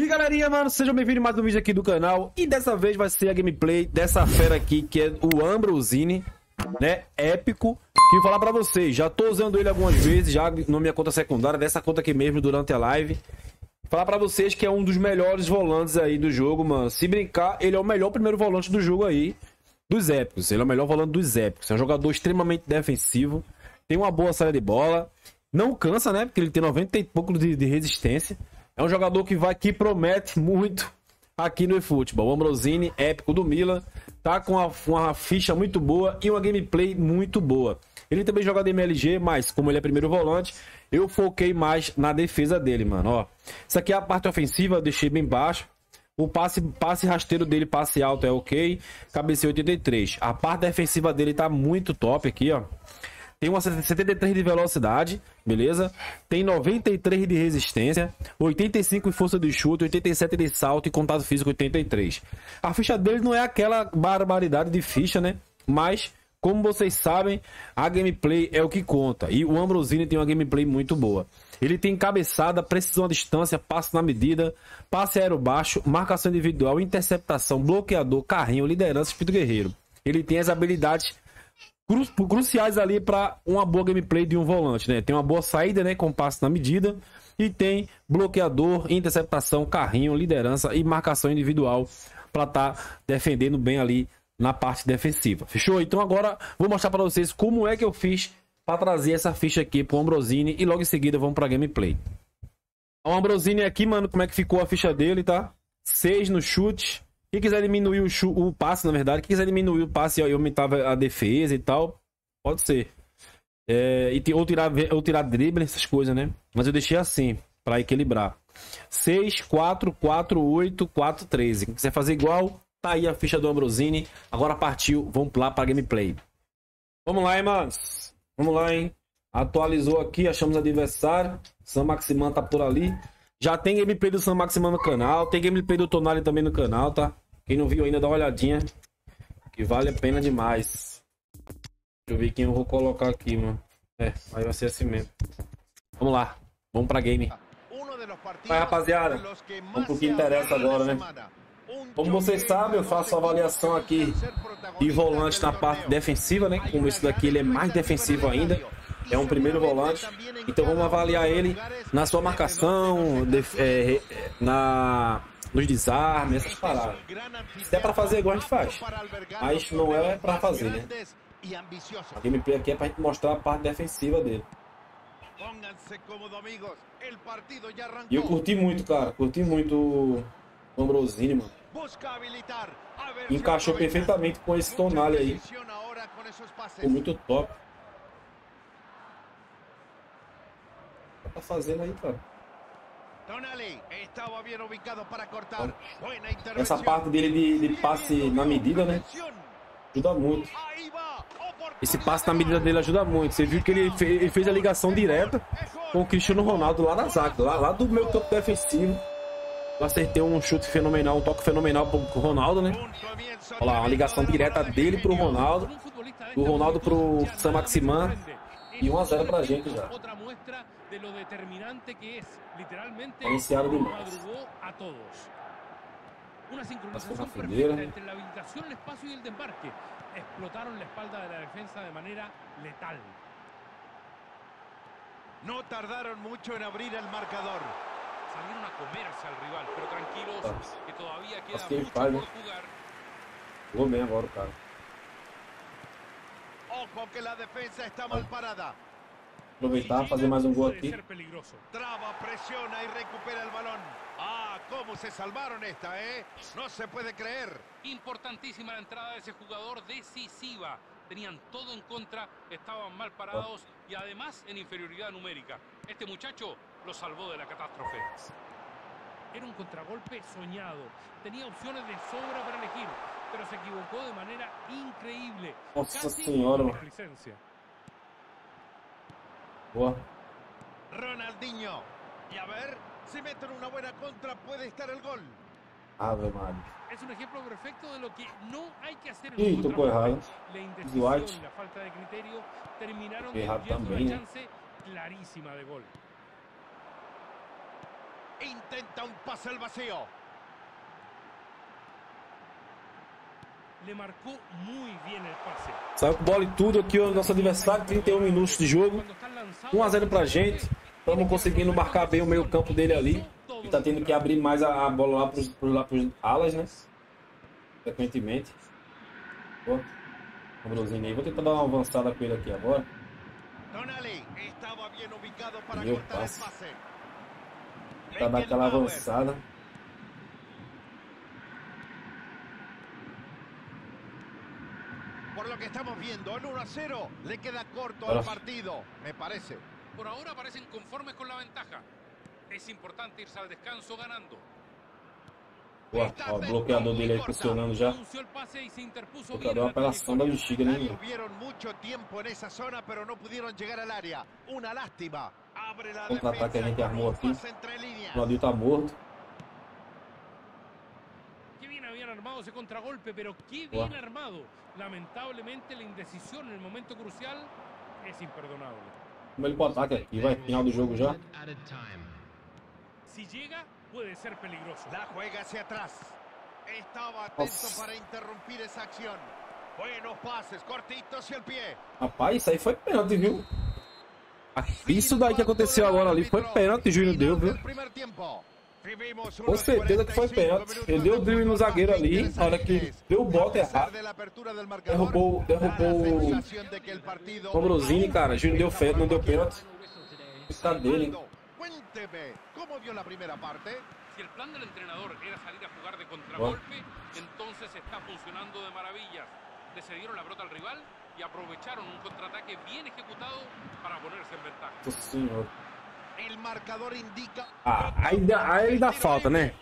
E galerinha, mano, sejam bem-vindos mais um vídeo aqui do canal. E dessa vez vai ser a gameplay dessa fera aqui Que é o Ambrosini, né, épico. Que eu vou falar pra vocês, já tô usando ele algumas vezes Já na minha conta secundária, dessa conta aqui mesmo durante a live. Falar pra vocês que é um dos melhores volantes aí do jogo, mano. Se brincar, ele é o melhor primeiro volante do jogo aí Dos épicos, ele é o melhor volante dos épicos. É um jogador extremamente defensivo Tem uma boa saída de bola. Não cansa, né, porque ele tem 90 e pouco de, de resistência é um jogador que vai que promete muito aqui no eFootball. O Ambrosini, épico do Milan, tá com uma, uma, ficha muito boa e uma gameplay muito boa. Ele também joga de MLG, mas como ele é primeiro volante, eu foquei mais na defesa dele, mano. Ó, isso aqui é a parte ofensiva, eu deixei bem baixo. O passe, passe rasteiro dele, passe alto é ok. Cabeceio 83. A parte defensiva dele tá muito top aqui, ó. Tem uma 73 de velocidade, beleza? Tem 93 de resistência, 85 em força de chute, 87 de salto e contato físico 83. A ficha dele não é aquela barbaridade de ficha, né? Mas, como vocês sabem, a gameplay é o que conta. E o Ambrosini tem uma gameplay muito boa. Ele tem cabeçada, precisão à distância, passe na medida, passe aéreo baixo, marcação individual, interceptação, bloqueador, carrinho, liderança, espírito guerreiro. Ele tem as habilidades cru, cruciais ali para uma boa gameplay de um volante, né? Tem uma boa saída, né, com passe na medida e tem bloqueador, interceptação, carrinho, liderança e marcação individual para estar tá defendendo bem ali na parte defensiva. Fechou? Então agora vou mostrar para vocês como é que eu fiz para trazer essa ficha aqui pro Ambrosini e logo em seguida vamos para gameplay. O Ambrosini aqui, mano, como é que ficou a ficha dele, tá? 6 no chute, quem quiser diminuir o, chu, o passe, na verdade, quem quiser diminuir o passe e aumentar a defesa e tal, pode ser. É, e, ou, tirar, ou tirar drible, essas coisas, né? Mas eu deixei assim, para equilibrar. 6, 4, 4, 8, 4, 13. Quem quiser fazer igual, tá aí a ficha do Ambrosini. Agora partiu, vamos lá para gameplay. Vamos lá, hein, manos? Vamos lá, hein? Atualizou aqui, achamos adversário. Sam Maximan tá por ali. Já tem gameplay do Sam Maximan no canal. Tem gameplay do Tonali também no canal, tá? Quem não viu ainda, dá uma olhadinha. Que vale a pena demais. Deixa eu ver quem eu vou colocar aqui, mano. É, aí vai ser assim mesmo. Vamos lá. Vamos pra game. Vai, rapaziada. Vamos pro que interessa agora, né? Como vocês sabem, eu faço avaliação aqui de volante na parte defensiva, né? Como esse daqui ele é mais defensivo ainda é um primeiro volante. Então vamos avaliar ele na sua marcação, é, na, nos desarmes, essas paradas. Se é pra fazer igual a gente faz. Mas não é pra fazer, né? A gameplay aqui é pra gente mostrar a parte defensiva dele. E eu curti muito, cara. Curti muito o Ambrosini, mano. Encaixou perfeitamente com esse Tonali aí. Ficou muito top. tá fazendo aí, cara? Essa parte dele de, de passe na medida, né? Ajuda muito. Esse passe na medida dele ajuda muito. Você viu que ele fez, ele fez a ligação direta com o Cristiano Ronaldo lá na zaga, lá, lá do meu campo defensivo. Eu acertei um chute fenomenal, um toque fenomenal pro Ronaldo, né? Olha lá, uma ligação direta dele pro Ronaldo. Do Ronaldo pro Sam Maximan. Y 1 a 0 para a gente ya. Otra muestra de lo determinante que es, literalmente, madrugó a todos. Una sincronización perfecta entre la habilitación, el espacio y el desmarque. Explotaron la espalda de la defensa de manera letal. No tardaron mucho en abrir el marcador. Salieron a comerse al rival, pero tranquilos, que todavía queda mucho por jugar. Jugou bem agora, cara. Ojo que la defensa está mal parada. Aproveitar, fazer mais um gol aqui. Traba, presiona y recupera el balón. Ah, cómo se salvaron esta, ¿eh? No se puede creer. Importantísima la entrada de ese jugador decisiva. Tenían todo en contra, estaban mal parados y además en inferioridad numérica. Este muchacho lo salvó de la catástrofe. Era un contragolpe soñado. Tenía opciones de sobra para elegir pero se equivocó de manera increíble. Nossa senhora, mano. Boa. Ronaldinho. Y a ver, si meten una buena contra puede estar el gol. Ave Maria. Es un ejemplo perfecto de lo que no hay que hacer en Ih, tocou errado. La indecisión y la falta de criterio terminaron errado una chance clarísima de gol. Intenta un pase al vacío. Le marcó muy bien el pase. Saiu com bola e tudo aqui, o nosso adversário, 31 minutos de jogo. Cuando están lanzados 1 a 0 pra gente. Estamos conseguindo marcar bem o meio campo dele ali. E tá tendo que abrir mais a, a bola lá pros, pros, lá pros alas, né? Frequentemente. Boa. Ambrosinho aí. Vou tentar dar uma avançada com ele aqui agora. Ubicado para Meu cortar passe. Pra dar aquela avançada. Por lo que estamos viendo, en 1 a 0 le queda corto Ahora. al partido, me parece. Por ahora parecen conformes con la ventaja. Es importante irse al descanso ganando. Boa. Ó, o bloqueador dele aí funcionando já. Pronunció el pase y se interpuso Bloqueador bien é en uma la apelação da trayectoria. bexiga, né? Tuvieron mucho tiempo en esa zona, pero no pudieron llegar al área. Una lástima. Abre la Contra-ataque a gente defensa con armou un aqui. pase entre líneas. O Ronaldinho tá morto. Habían armado ese contragolpe, pero qué bien armado. Lamentablemente la indecisión en el momento crucial es imperdonable. Pro ataque vai. Final do jogo já. Si llega, puede ser peligroso. La juega hacia atrás. Estaba atento Nossa. para interrumpir esa acción. Buenos pases, cortitos y el pie. Rapaz, isso aí foi pênalti, viu? Isso daí que aconteceu agora ali foi pênalti, Júnior deu, viu? Com certeza que foi pênalti. Ele deu o drible no zagueiro ali, na hora que deu o bote errado. Derrubou, derrubou o Ambrosini, cara. Júnior deu fé, não deu pênalti. Está dele, hein? Si el plan del entrenador era salir a jugar de contragolpe, entonces está funcionando de maravillas. Le cedieron la pelota al rival y aprovecharon un contraataque bien ejecutado para ponerse en ventaja. Ah, aí dá falta, né?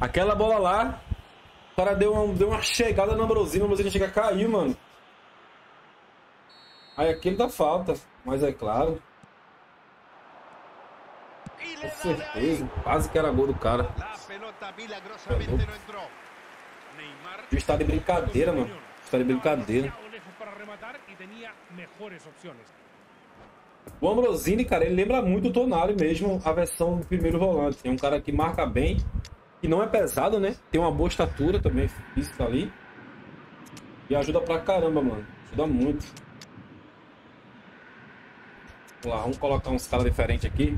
Aquela bola lá, o cara deu uma, deu uma chegada no Ambrosini, o Ambrosini chega a cair, mano. Aí aquele dá falta, mas é claro, com certeza, quase que era gol do cara. O juiz tá de brincadeira, mano. O juiz tá de brincadeira. O Ambrosini, cara, ele lembra muito o Tonali mesmo, a versão do primeiro volante. É um cara que marca bem, que não é pesado, né? Tem uma boa estatura também física ali. E ajuda pra caramba, mano. Ajuda muito. Vamos lá, vamos colocar uns caras diferentes aqui.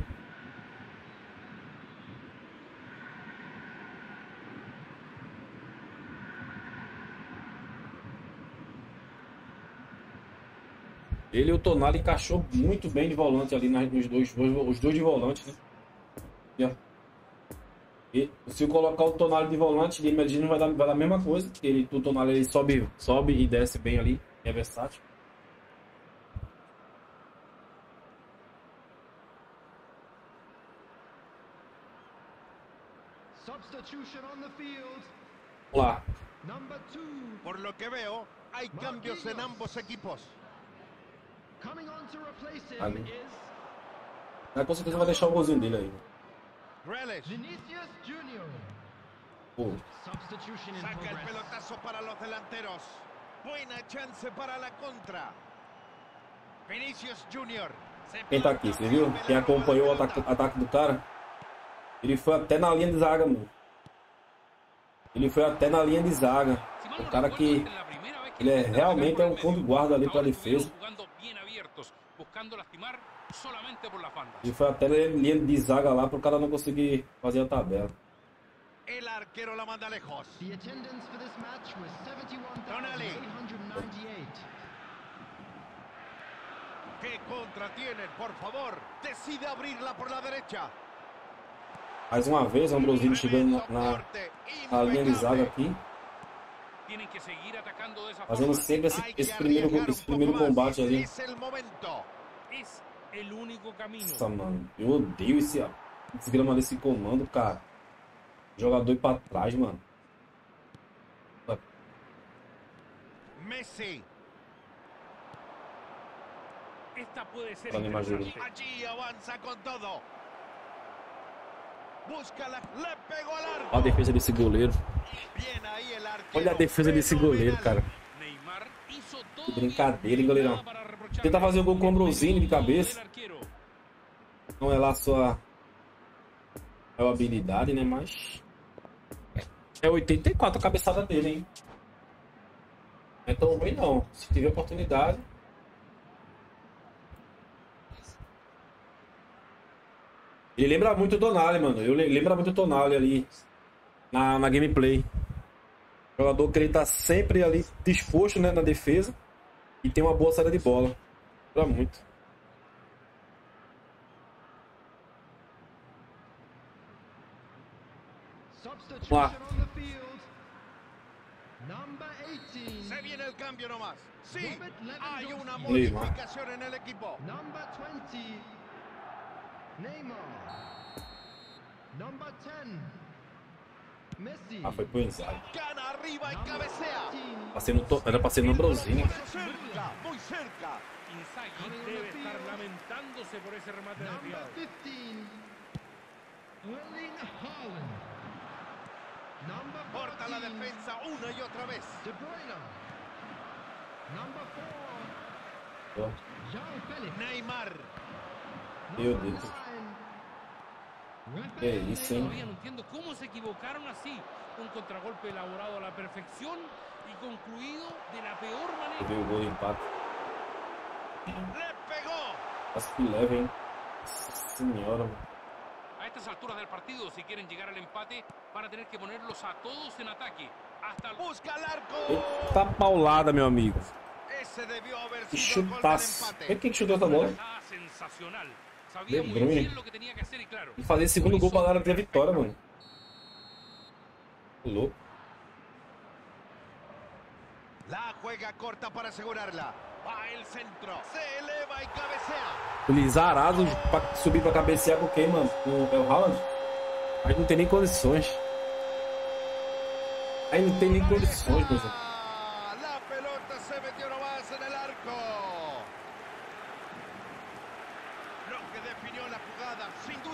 Ele e o Tonali encaixou muito bem de volante ali nas- nos dois, os dois de volante, né? E. E se eu colocar o Tonali de volante, ele imagina vai dar, vai dar a mesma coisa. que Ele, o Tonali ele sobe, sobe e desce bem ali. É versátil. Substitution on the field. Vamos lá. Number two. Por lo que veo, hay cambios en ambos equipos. Ali. Mas com certeza vai deixar o golzinho dele aí. Pô, Substitution in saca el progress. pelotazo para los delanteros. Buena chance para la contra. Vinicius Junior. Quem tá aqui, você viu? Quem acompanhou o ataque, ataque do cara? Ele foi até na linha de zaga, mano. Ele foi até na linha de zaga. O cara que ele é, realmente é um fundo guarda ali pra defesa. Ele foi até linha de zaga lá pro cara não conseguir fazer a tabela. El arquero la manda lejos. The attendance for this match was Tonali. 71,898. ¿Qué contra tienen? Por favor, decide abrirla por la derecha. Mais uma vez, o Ambrosini chegando na, na, linha de zaga aqui. Fazendo sempre esse, esse primeiro, esse primeiro combate ali. Nossa, mano. Eu odeio esse desgrama desse comando, cara. Jogador ir pra trás, mano. Messi. Esta puede ser. Allí avanza con todo. Busca la... Le pegó al arco. Olha a defesa desse goleiro. Olha a defesa desse goleiro, cara. Que brincadeira, hein, goleirão. Nada para reprochar. Tenta fazer o gol com o Ambrosini de cabeça. Não é lá sua. Habilidade, né? Mas. É 84 a cabeçada dele, hein? Não é tão ruim não. Se tiver oportunidade. Ele lembra muito o Tonali, mano. Eu le- lembra muito o Tonali ali na, na gameplay. Jogador que ele tá sempre ali disposto né, na defesa e tem uma boa saída de bola. Lembra muito. Substitution Wow. on the field. Number 18. Se viene el cambio nomás. Sí, Robert hay una Lewandowski. modificación en el equipo. Number 20. Neymar. Number 10. Messi. Ah, foi pro Inzaghi. Gana arriba y Number cabecea. 14. Pra ser no to- Era pra ser no Brozinho. Cerca, muy cerca. Inzaghi debe estar lamentándose por ese remate Number desviado. 15. Erling Haaland. Number Corta la 14. defensa una y otra vez. De Bruyne. Number 4. Ó, João Felix. Neymar. Meu Number Deus. Isso, hein? Todavía no entiendo cómo se equivocaron así. Un contragolpe elaborado a la perfección y concluido de la peor manera. O gol de empate. Le pegó. Quase que leva, hein? A estas alturas del partido, si quieren llegar al empate, van a tener que ponerlos a todos en ataque. Hasta el... Busca el arco. Eita paulada, meu amigo. Ese debió haber Que sido el gol del empate. Quem que chutou essa bola? Ah, sensacional. De Bruyne. E fazer segundo gol pra galera ter a vitória, mano. Que louco. La juega corta para asegurarla. Va el centro. Se eleva y cabecea. Pra subir pra cabecear com quem, mano? Com o El Haaland? Aí não tem nem condições. Aí não tem nem condições, meu. Ah, La pelota se metió nomás en el arco.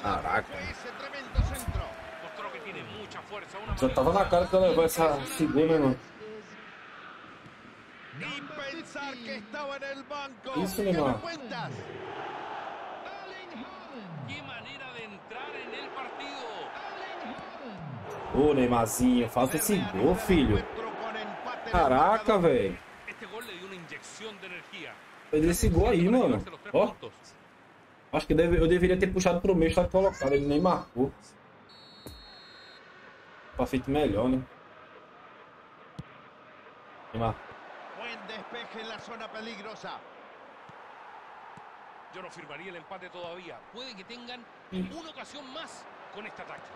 Una Já tava na cara que eu levar essa segunda, mano. El banco. Isso, ¿Qué Neymar. Ô, Neymarzinho, faça esse gol, filho. Caraca, velho. Este gol le dio una inyección de energía. Fez esse gol aí, mano. Ó. acho que deve- eu deveria ter puxado pro meio, tá colocado. Ele nem marcou. Pra feito melhor, né? Neymar. Buen despeje en la zona peligrosa. Yo no firmaría el empate todavía. Puede que tengan una ocasión más con este ataque.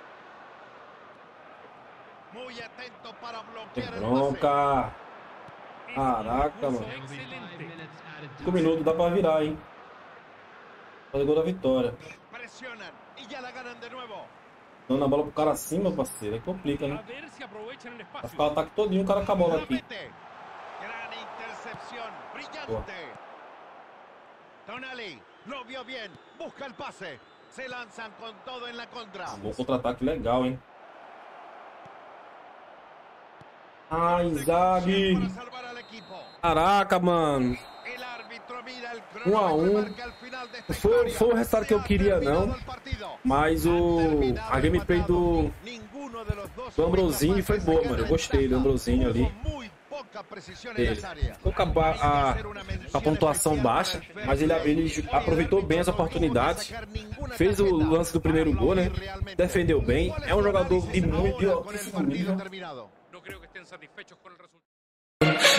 Muy atento para Que bloquear el pase. Caraca, mano. 5 minutos, dá pra virar, hein? Fazer gol da vitória. Dando a bola pro cara acima, parceiro. Aí complica, né? Vai ficar o ataque todinho, o cara com a bola La aqui. Brillante. Tonali lo vio bien. Busca el pase. Se lanzan con todo en la contra. Bom contra-ataque legal, hein? Ah, Inzaghi. Caraca, mano. El árbitro mira el Um a cronómetro y um. marca el final de esta Foi- historia. foi o resultado que eu queria, não. Mas o. A gameplay do. Do Ambrosini foi boa, mano. Eu gostei do. Ambrosini ali. Área. Ficou com a, a- a pontuação baixa, mas ele, ele aproveitou bem as oportunidades. Fez o lance do primeiro gol, né? Defendeu bem. É um jogador de muito.